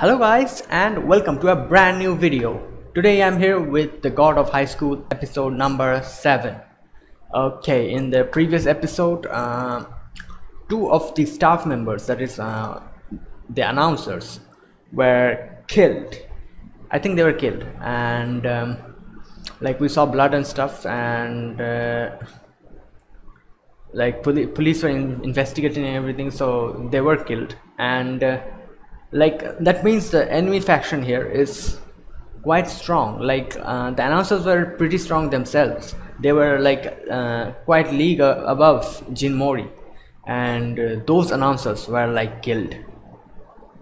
Hello guys and welcome to a brand new video. Today I'm here with the God of High School episode number 7. Okay, in the previous episode, uh, two of the staff members, that is uh, the announcers, were killed. I think they were killed and um, like we saw blood and stuff and uh, like poli police were in investigating everything so they were killed and uh, like that means the enemy faction here is quite strong. Like uh, the announcers were pretty strong themselves. They were like uh, quite league above Jin Mori. And uh, those announcers were like killed.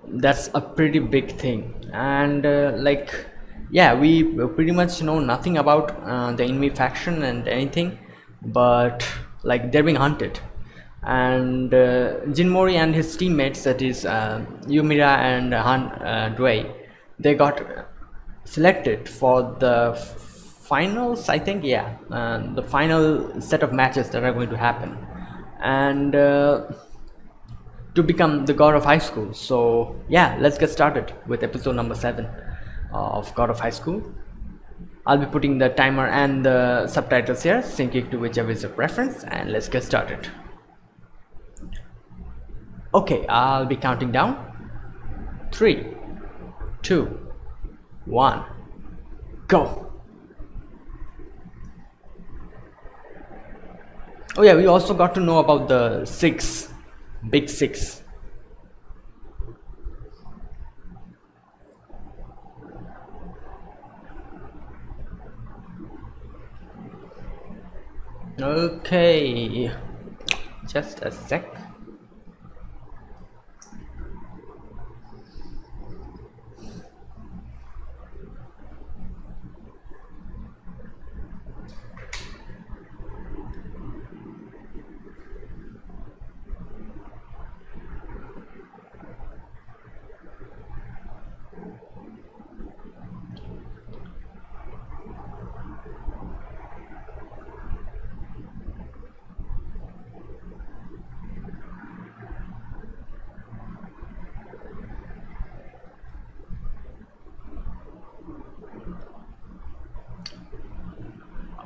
That's a pretty big thing. And uh, like yeah we pretty much know nothing about uh, the enemy faction and anything. But like they're being hunted and uh, Jin Mori and his teammates that is uh, Yu Mira and Han uh, they got selected for the finals I think yeah uh, the final set of matches that are going to happen. And uh, to become the god of high school. So yeah let's get started with episode number seven of god of high school. I'll be putting the timer and the subtitles here. Syncing to whichever is your preference and let's get started okay I'll be counting down. Three two one go. Oh yeah we also got to know about the six big six. Okay just a sec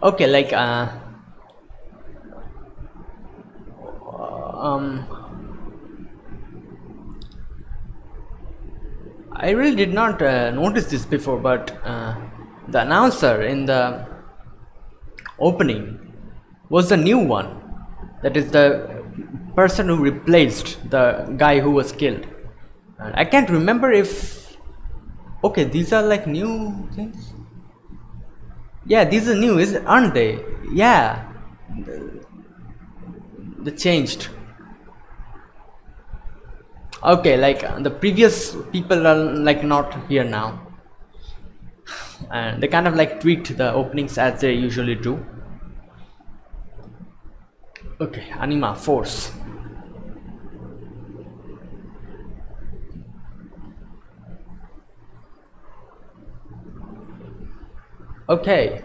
okay like uh um I really did not uh, notice this before but uh, the announcer in the opening was the new one. That is the person who replaced the guy who was killed. I can't remember if okay these are like new things yeah these are new is aren't they? Yeah. They changed. Okay like the previous people are like not here now. And they kind of like tweaked the openings as they usually do. Okay anima force okay.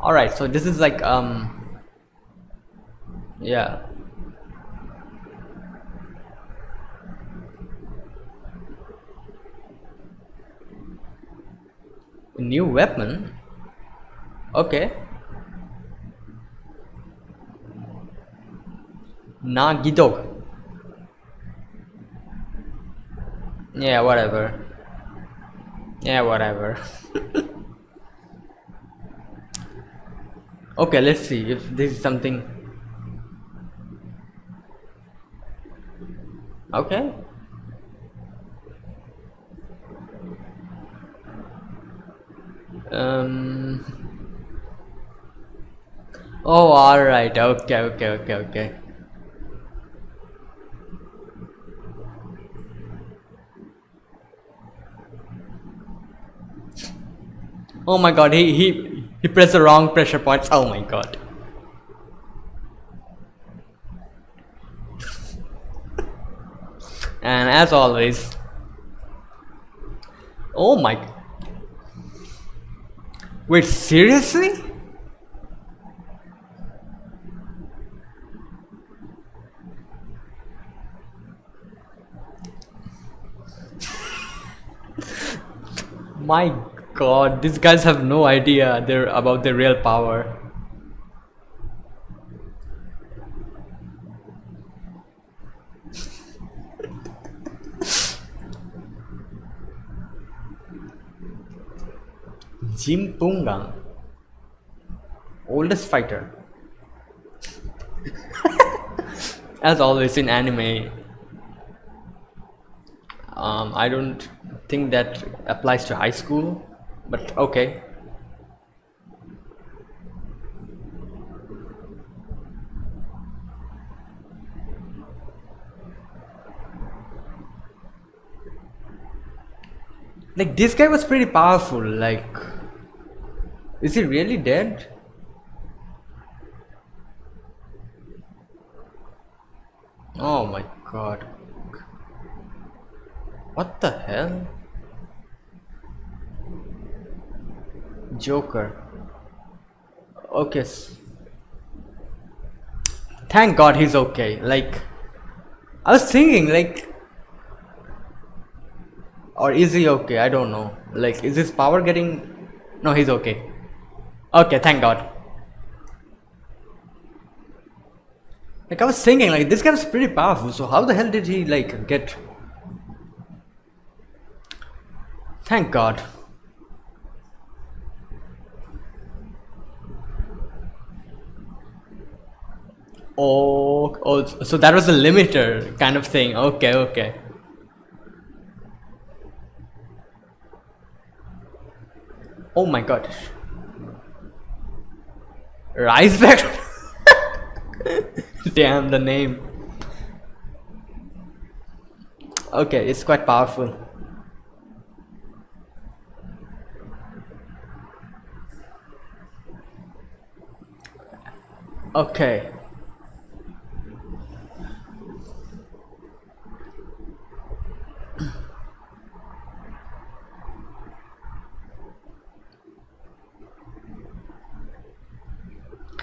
All right so this is like um yeah. A new weapon? Okay Nagidog. Yeah, whatever. Yeah, whatever. okay, let's see if this is something. Okay. Um. Oh, alright. Okay, okay, okay, okay. Oh my god, he, he, he pressed the wrong pressure points. Oh my god. and as always, oh my. Wait, seriously? my god, these guys have no idea they're about their real power. Jim Pungang, oldest fighter. As always in anime, um, I don't think that applies to high school, but okay. Like this guy was pretty powerful, like is he really dead? Oh my god. What the hell? Joker. Okay. Thank god he's okay. Like, I was thinking, like, or is he okay? I don't know. Like, is his power getting. No, he's okay. Okay, thank God. Like I was thinking, like this guy was pretty powerful. So how the hell did he like get? Thank God. Oh, oh, so that was a limiter kind of thing. Okay, okay. Oh my god. Rise back. Damn the name. Okay, it's quite powerful. Okay.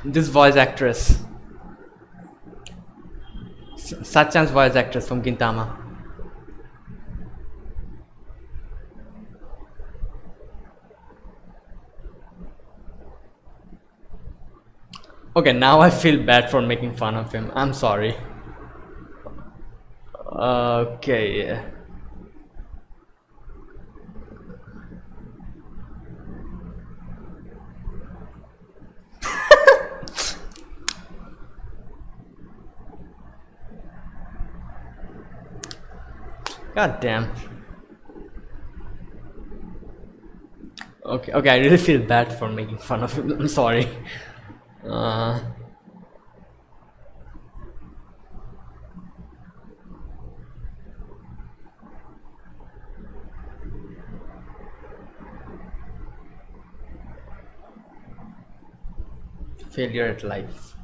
This voice actress Sachan's voice actress from Gintama Okay, now I feel bad for making fun of him. I'm sorry. Okay. God damn. Okay, okay, I really feel bad for making fun of him. I'm sorry. Uh, failure at life.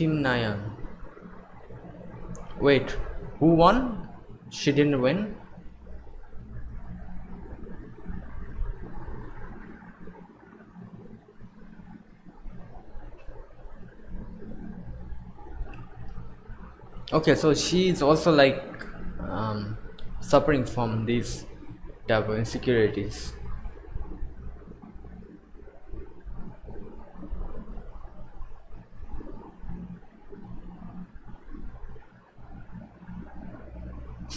Kim Nayan. Wait, who won? She didn't win? Okay, so she is also like um, suffering from these type of insecurities.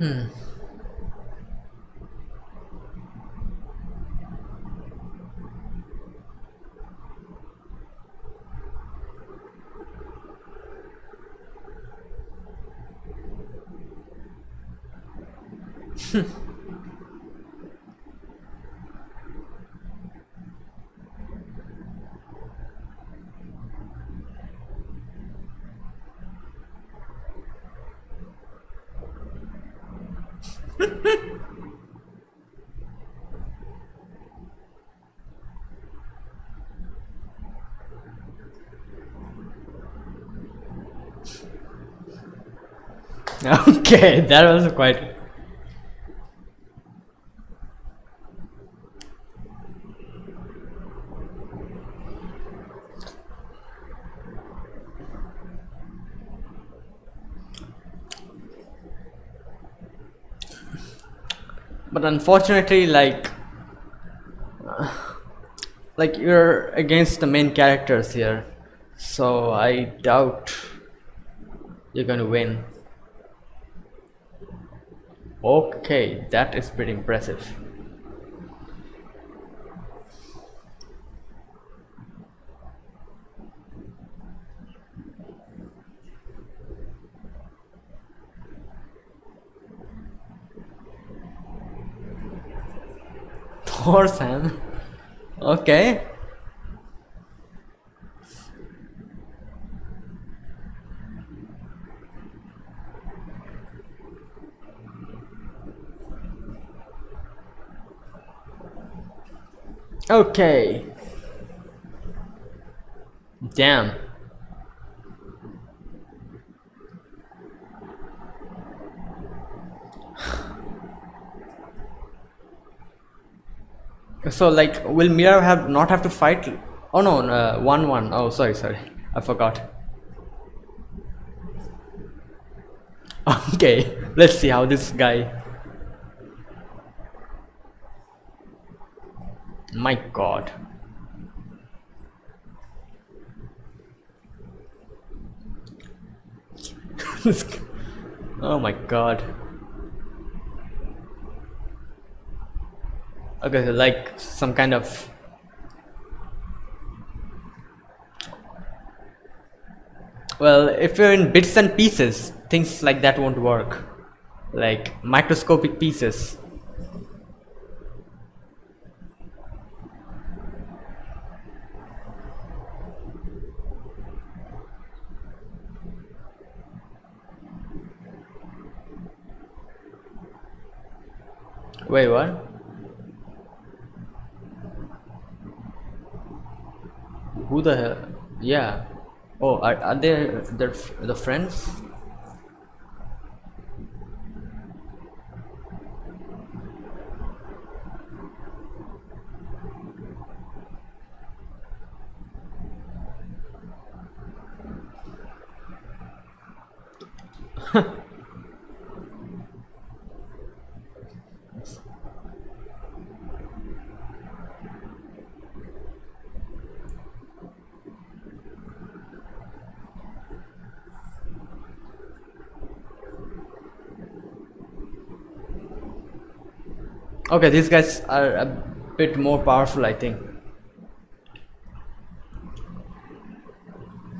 Hmm. okay, that was quite. But unfortunately, like, like you're against the main characters here, so I doubt you're gonna win. Okay, that is pretty impressive. Sam. Okay. Okay. Damn. So like, will Mira have not have to fight? Oh no, uh, one one. Oh, sorry, sorry, I forgot. Okay, let's see how this guy. My God. oh my God. Okay, so like some kind of Well, if you're in bits and pieces, things like that won't work. Like microscopic pieces. Wait, what? Who the hell? Yeah. Oh, are, are they the the friends? Okay, these guys are a bit more powerful, I think.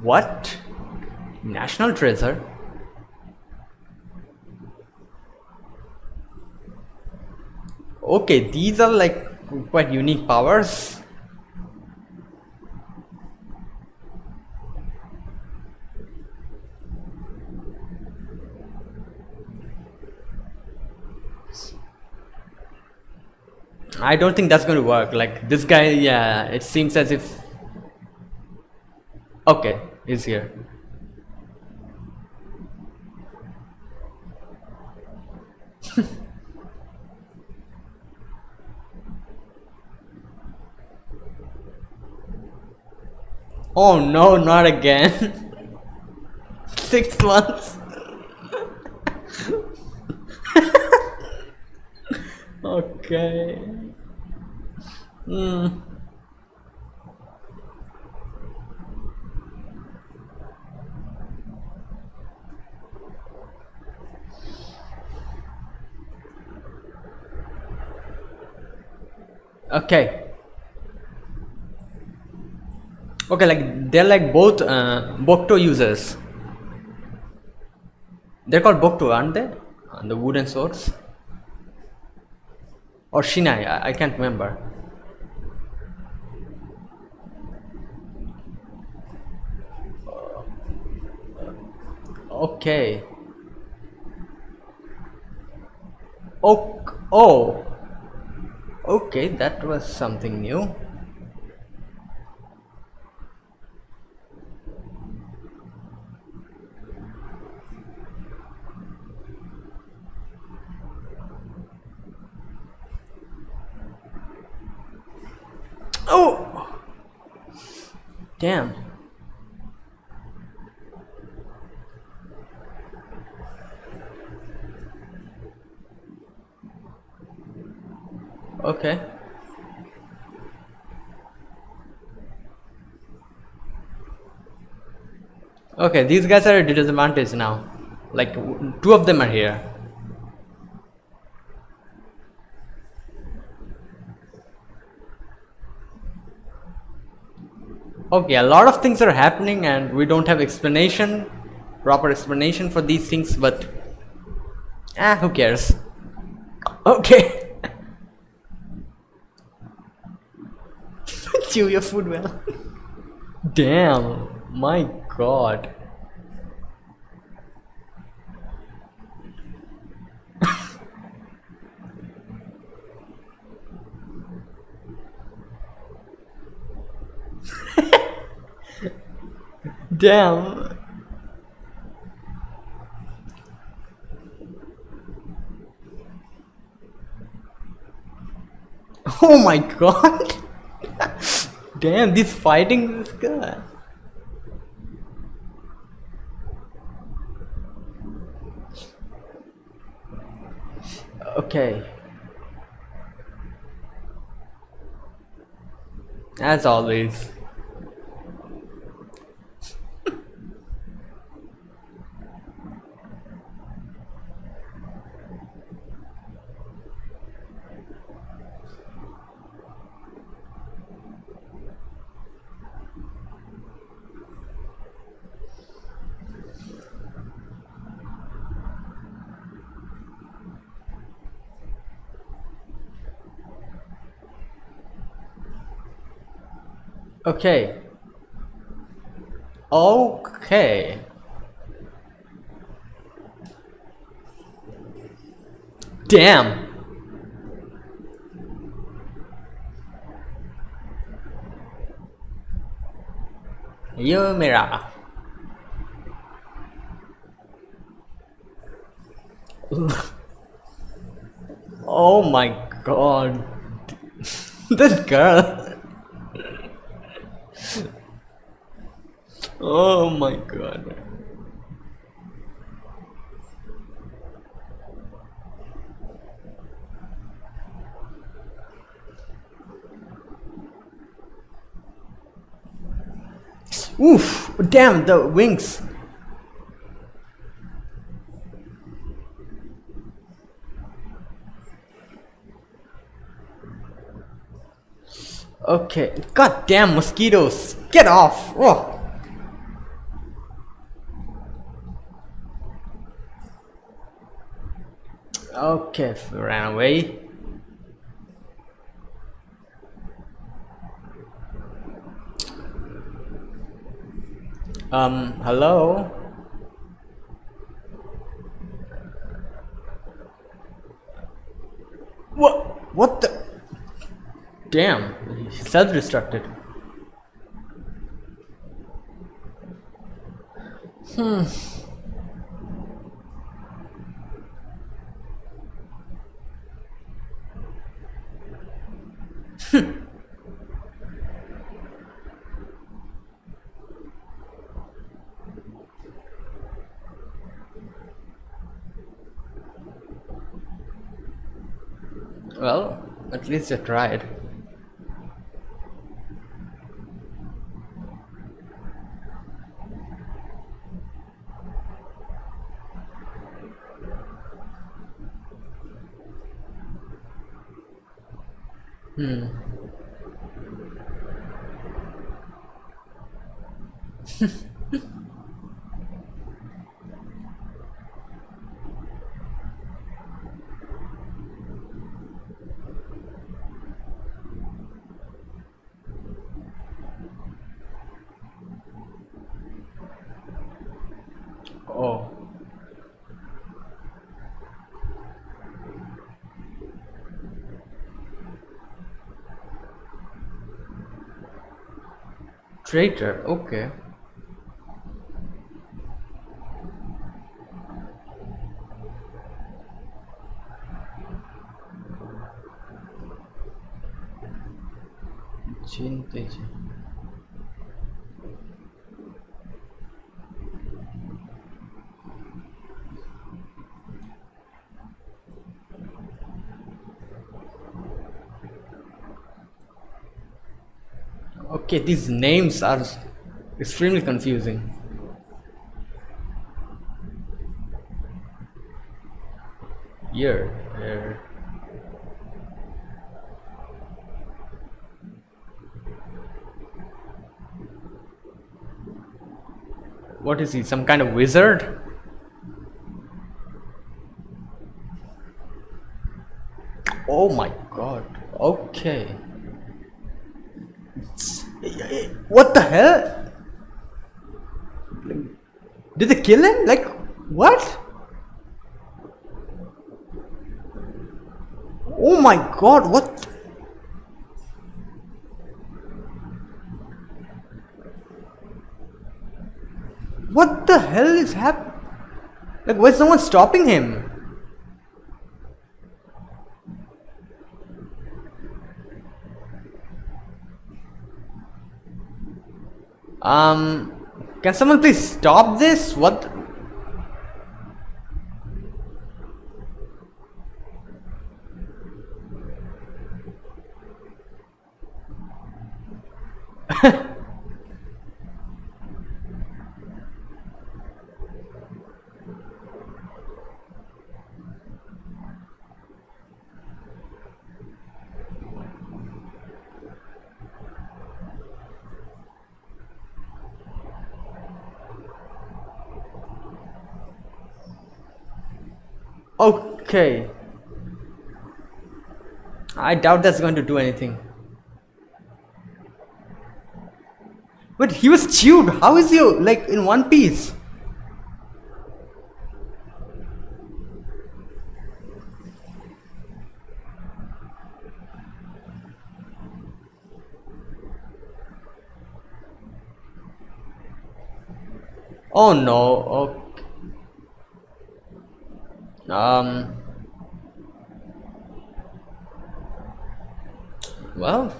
What? National treasure? Okay, these are like quite unique powers. I don't think that's going to work. Like this guy, yeah, it seems as if. Okay, he's here. oh no, not again. Six months. okay. Mm. Okay. Okay, like they're like both uh, Bokto users. They're called Bokto, aren't they? And the wooden swords. Or Shinai, I, I can't remember. Okay. Oh, oh. Okay, that was something new. Oh! Damn. Okay. Okay, these guys are at disadvantage now. Like, two of them are here. Okay, a lot of things are happening and we don't have explanation, proper explanation for these things, but ah, who cares? Okay. Chew your food well. Damn, my god. Damn. Oh my god. Damn, this fighting is good. Okay. As always. Okay. Okay. Damn. You, Yu Mira. oh my god. this girl. Oh my god. Oof! Damn, the wings. Okay. God damn mosquitoes. Get off. Oh. Okay, ran away. Um, hello? What? What the? Damn, he self-destructed. Hmm. Well, at least I tried. Hmm. Traitor, okay. Okay, these names are extremely confusing. Year, year. What is he? Some kind of wizard? Oh my god. Okay. What the hell? Did they kill him? Like, what? Oh my god, what? What the hell is happening? Like, why is no one stopping him? Um, can someone please stop this? What? Okay. I doubt that's going to do anything. But he was chewed. How is he like in one piece? Oh no. Okay. Um, well,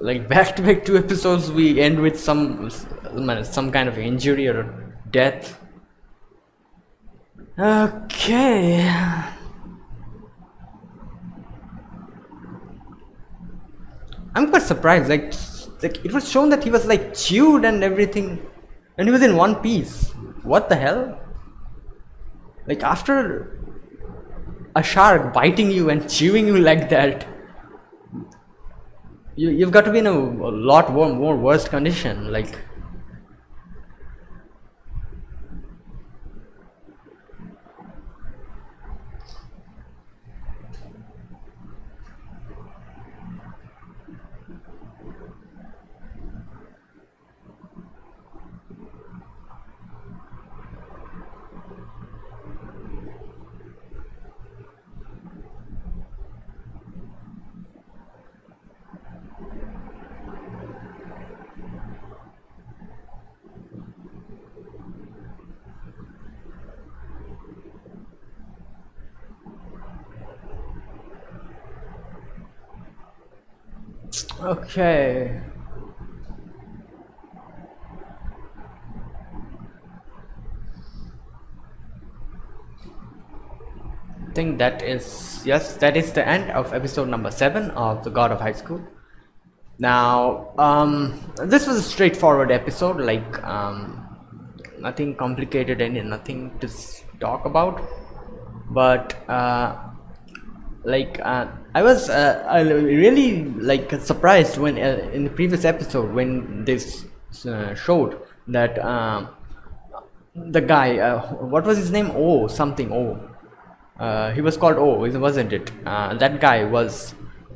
like back to back two episodes, we end with some some kind of injury or death. Okay. I'm quite surprised. Like, like it was shown that he was like chewed and everything, and he was in one piece. What the hell? Like after a shark biting you and chewing you like that, you, you've got to be in a, a lot more, more worse condition. Like Okay. I think that is yes that is the end of episode number seven of the god of high school now um, this was a straightforward episode like um, nothing complicated and nothing to talk about but uh, like uh, I was uh, I really like surprised when uh, in the previous episode when this uh, showed that um, the guy uh, what was his name? Oh something oh he was called oh wasn't it? That guy was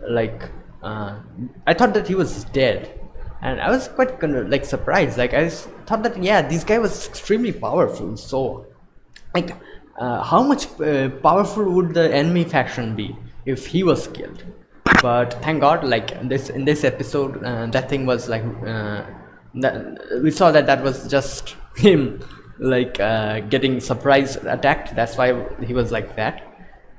like I thought that he was dead. And I was quite like surprised. Like I thought that yeah this guy was extremely powerful. So like uh, how much uh, powerful would the enemy faction be if he was killed? But thank god like this in this episode uh, that thing was like uh, that we saw that that was just him like uh, getting surprise attacked. That's why he was like that.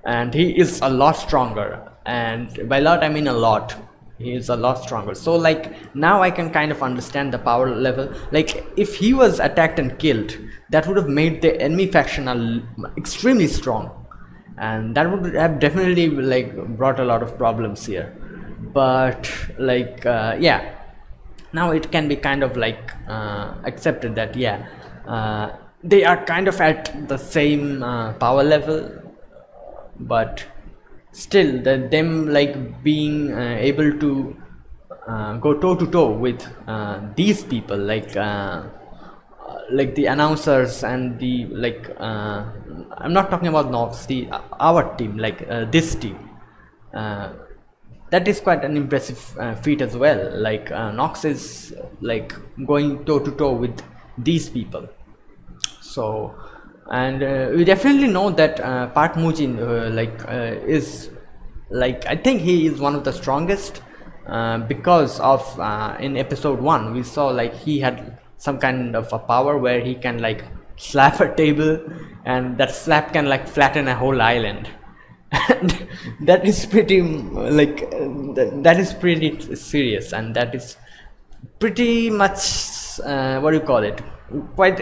And he is a lot stronger. And by lot i mean a lot he is a lot stronger. So like now i can kind of understand the power level. Like if he was attacked and killed that would have made the enemy faction extremely strong. And that would have definitely like brought a lot of problems here. But like uh, yeah. Now it can be kind of like uh, accepted that yeah uh, they are kind of at the same uh, power level but still the, them like being uh, able to uh, go toe to toe with uh, these people like uh, like the announcers and the like uh, i'm not talking about nox the our team like uh, this team. That is quite an impressive feat as well. Like nox is like going toe to toe with these people. So and uh, we definitely know that uh, Park Mujin uh, like uh, is like I think he is one of the strongest uh, because of uh, in episode one we saw like he had some kind of a power where he can like slap a table and that slap can like flatten a whole island. And that is pretty like that is pretty serious and that is pretty much what do you call it quite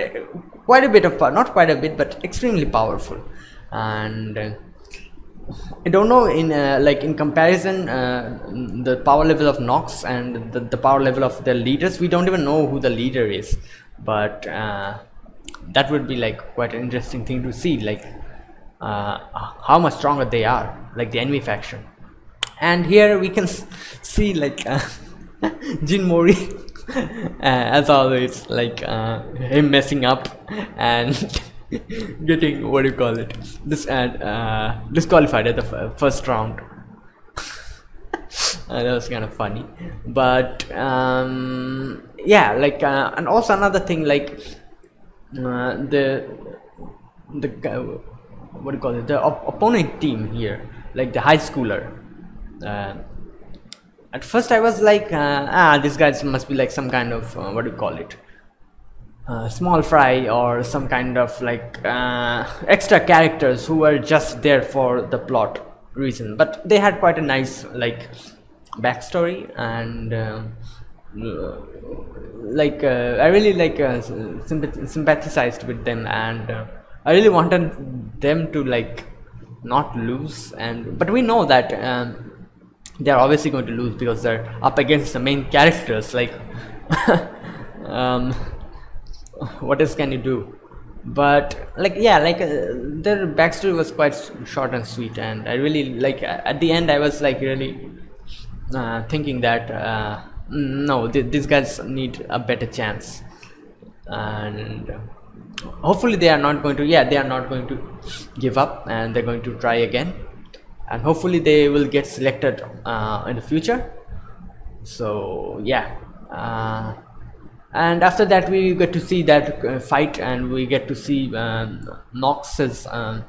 quite a bit of power not quite a bit but extremely powerful. And uh, I don't know in uh, like in comparison uh, the power level of Nox and the, the power level of the leaders we don't even know who the leader is. But uh, that would be like quite an interesting thing to see like uh, how much stronger they are like the enemy faction. And here we can see like uh, Jin Mori as always like uh, him messing up and getting what do you call it? This and uh, disqualified at the first round. Uh, that was kind of funny. But um, yeah like uh, and also another thing like uh, the the what do you call it? The op opponent team here like the high schooler at first I was like uh, ah these guys must be like some kind of uh, what do you call it? Uh, small fry or some kind of like uh, extra characters who were just there for the plot reason. But they had quite a nice like backstory and um, like uh, I really like uh, sympathized with them and I really wanted them to like not lose and but we know that um, they're obviously going to lose because they're up against the main characters like um, what else can you do? But like yeah like uh, their backstory was quite short and sweet and i really like at the end i was like really uh, thinking that uh, no th these guys need a better chance. And hopefully they are not going to yeah they are not going to give up and they're going to try again and hopefully they will get selected uh, in the future. So yeah uh, and after that we get to see that uh, fight and we get to see um, Nox's um,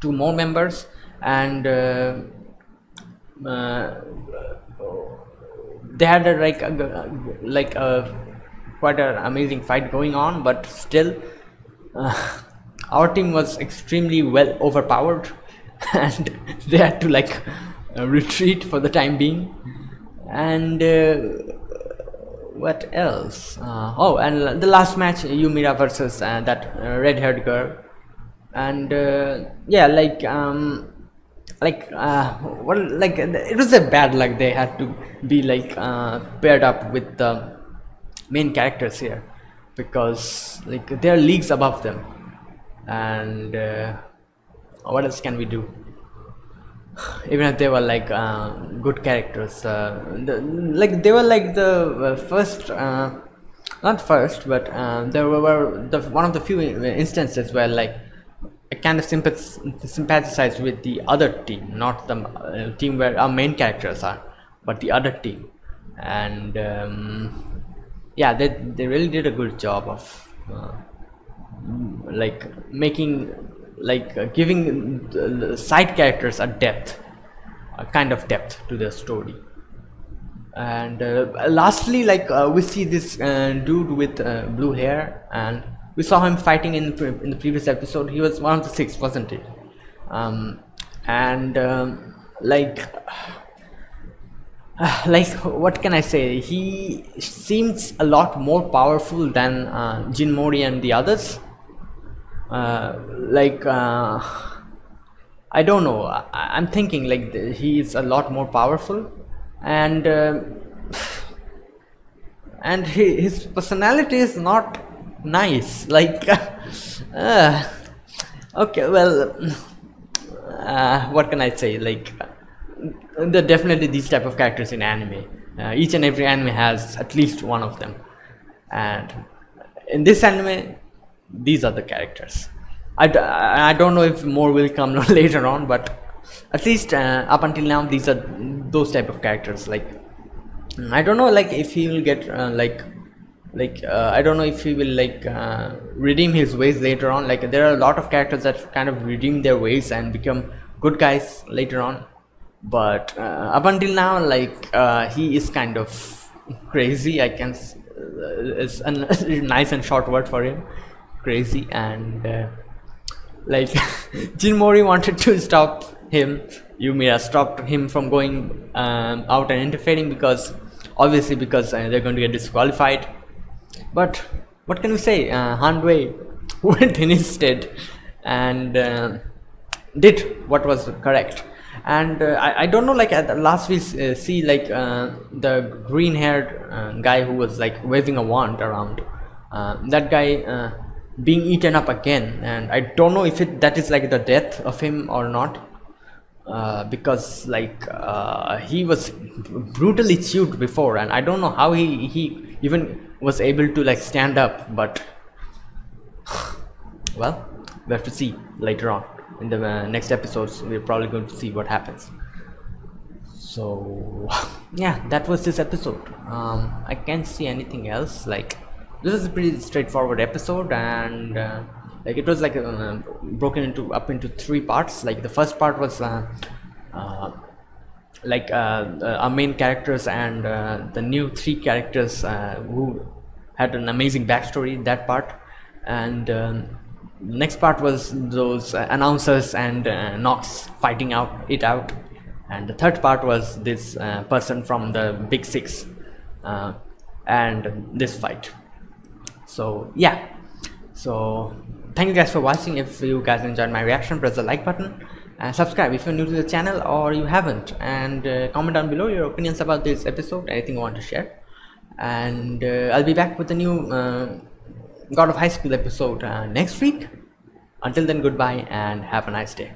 two more members and uh, uh, they had a, like a, like a quite an amazing fight going on but still uh, our team was extremely well overpowered and they had to like uh, retreat for the time being. And uh, what else? Uh, oh and the last match Yu Mira versus uh, that uh, red-haired girl. And uh, yeah like um like well like it was a bad luck they had to be like paired up with the main characters here. Because like they're leagues above them. And what else can we do? Even if they were like uh, good characters uh, the, like they were like the uh, first uh, not first but uh, there were the one of the few instances where like I kind of sympath- sympathize with the other team not the uh, team where our main characters are but the other team. And um, yeah they, they really did a good job of like making like uh, giving the side characters a depth a kind of depth to the story. And uh, lastly like uh, we see this uh, dude with uh, blue hair and we saw him fighting in, in the previous episode. He was one of the six wasn't it um, and um, like like what can I say? He seems a lot more powerful than uh, Jin Mori and the others. uh, like uh, I don't know. I, am thinking like he is a lot more powerful and uh, and he, his personality is not nice. Like uh, okay well uh, what can I say? Like there are definitely these type of characters in anime. Uh, each and every anime has at least one of them. And in this anime these are the characters. I don't know if more will come later on but at least uh, up until now these are those type of characters like I don't know like if he will get uh, like like uh, I don't know if he will like uh, redeem his ways later on. Like there are a lot of characters that kind of redeem their ways and become good guys later on. But uh, up until now like uh, he is kind of crazy I can it's a nice and short word for him crazy and uh, like Jin Mori wanted to stop him. Yu Mira stopped him from going um, out and interfering because obviously because uh, they're going to get disqualified. But what can we say? Uh, Han Daewi went in his stead and uh, did what was correct. And uh, I, I don't know like at last we uh, see like uh, the green haired uh, guy who was like waving a wand around. Uh, that guy uh, being eaten up again. And I don't know if it that is like the death of him or not because like he was brutally chewed before and I don't know how he he even was able to like stand up but well we have to see later on. In the uh, next episodes we're probably going to see what happens. So yeah that was this episode. Um, i can't see anything else like this is a pretty straightforward episode and uh, like it was like uh, broken into up into three parts. Like the first part was uh, uh, like uh, our main characters and the new three characters who had an amazing backstory that part. And um, next part was those uh, announcers and uh, Nox fighting out it out. And the third part was this uh, person from the big six uh, and this fight so yeah so thank you guys for watching if you guys enjoyed my reaction press the like button and subscribe if you're new to the channel or you haven't and uh, comment down below your opinions about this episode anything you want to share and uh, I'll be back with a new God of High School episode uh, next week. Until then, goodbye and have a nice day.